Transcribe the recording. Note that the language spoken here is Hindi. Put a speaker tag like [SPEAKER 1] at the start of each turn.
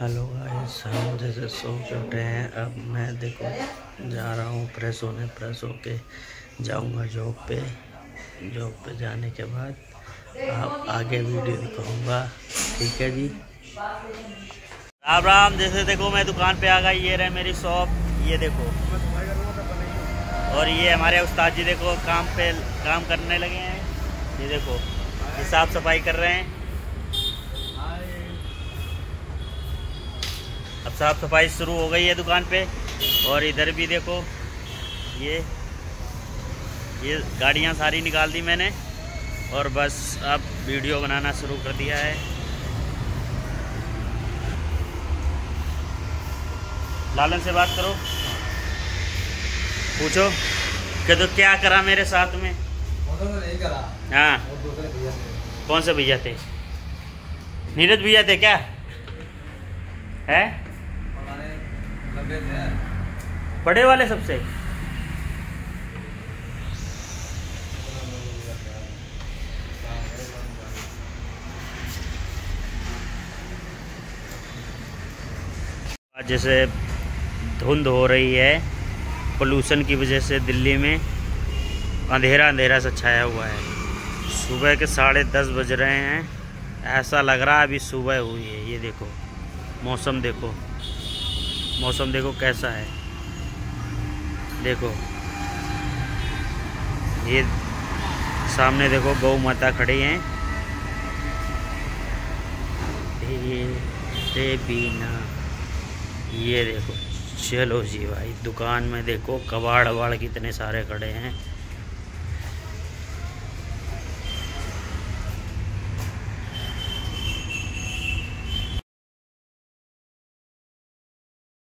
[SPEAKER 1] हेलो गाइस, हम जैसे सो के उठे हैं। अब मैं देखो, जा रहा हूँ प्रेस होने प्रेस होके जाऊँगा जॉब पे। जॉब पे जाने के बाद आप आगे वीडियो दिखाऊँगा। ठीक है जी? राम राम, जैसे देखो मैं दुकान पे आ गई ये रहे मेरी शॉप ये देखो। और ये हमारे उस्ताद जी देखो, काम पे, काम करने लगे हैं। ये देखो, ये साफ़ सफ़ाई कर रहे हैं। अब साफ़ सफ़ाई शुरू हो गई है दुकान पे। और इधर भी देखो, ये ये गाड़ियाँ सारी निकाल दी मैंने। और बस अब वीडियो बनाना शुरू कर दिया है। लालन से बात करो। पूछो, कि तो क्या करा मेरे साथ में? हाँ। कौन से भैया थे? नीरज भैया थे क्या? है? बड़े वाले सबसे। जैसे धुंध हो रही है पोल्यूशन की वजह से दिल्ली में अंधेरा अंधेरा सा छाया हुआ है। सुबह के साढ़े दस बज रहे हैं, ऐसा लग रहा है अभी सुबह हुई है, ये देखो, मौसम देखो। मौसम देखो कैसा है। देखो। ये सामने देखो, गौ माता खड़ी हैं। ये बिना ये देखो, चलो जी भाई, दुकान में देखो कबाड़ वबाड़ कितने सारे खड़े हैं।